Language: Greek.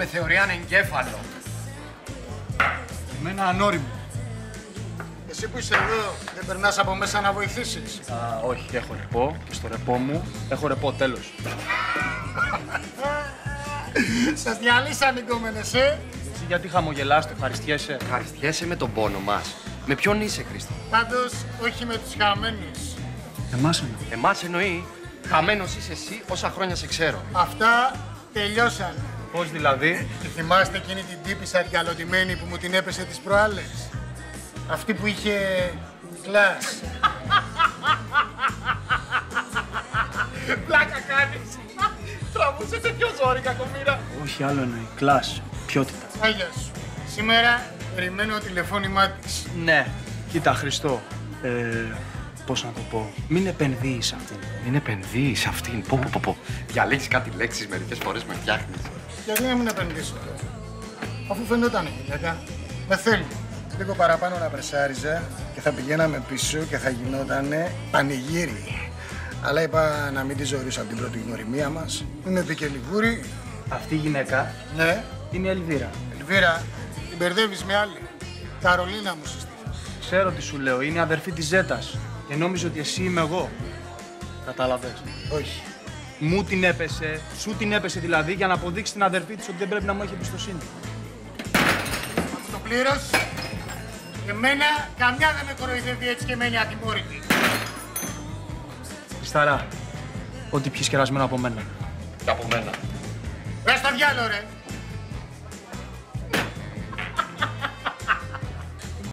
Με θεωρεί ανεγκέφαλο. Εμένα ανώριμο. Εσύ που είσαι εδώ, δεν περνάς από μέσα να βοηθήσεις. Α, όχι, έχω ρεπό και στο ρεπό μου έχω ρεπό τέλος. Σας διαλύσαν οι κόμενες, ε. Εσύ γιατί χαμογελάς, το ευχαριστιέσαι; Ευχαριστιέσαι με τον πόνο μας. Με ποιον είσαι, Χρήστο. Πάντως, όχι με τους χαμένους. Εμάς εννοώ. Εμάς εννοεί. Χαμένος είσαι εσύ όσα χρόνια σε ξέρω. Αυτά τελειώσαν. Πώς δηλαδή; Και θυμάστε εκείνη την τύπησα διαλωτημένη που μου την έπεσε τις προάλλες; Αυτή που είχε κλάς. Πλάκα κάνεις. Τραβούσε τέτοιο ζόρι, κακομήρα. Όχι άλλο εννοεί. Κλάς. Ποιότητα. Άγια σου. Σήμερα περιμένω τηλεφώνημά της. Ναι. Κοίτα, Χριστό. Ε, πώς να το πω. Μην επενδύεις σε αυτήν. Μην επενδύεις σε αυτήν. Πω, πω, πω, πω. Διαλέγεις κάτι λέξεις μερικές φορές με φτιάχνεις. Γιατί να μην επενδύσω τώρα. Αφού φαινόταν η γυναίκα, με θέλει. Λίγο παραπάνω να πρεσάριζα και θα πηγαίναμε πίσω και θα γινότανε πανηγύρι. Αλλά είπα να μην τη ζωρίσω από την πρώτη γνωριμία μας. Μην με πει και λιγούρι. Αυτή η γυναίκα Ναι, είναι η Ελβίρα. Ελβίρα, την μπερδεύεις με άλλη. Καρολίνα μου συστήθη. Ξέρω τι σου λέω. Είναι η αδερφή της Ζέτας. Και νόμιζε ότι εσύ είμαι εγώ. Κατάλαβες; Όχι. Μου την έπεσε, σου την έπεσε δηλαδή, για να αποδείξει την αδερφή της ότι δεν πρέπει να μου έχει εμπιστοσύνη. Αυτό το πλήρως. Και εμένα καμιά δεν με κοροϊδεύει έτσι και μένει ατιμόρυτη. Χρισταρά, ό,τι πιεις κερασμένο από μένα. Και από μένα. Βγες στο διάλο ρε.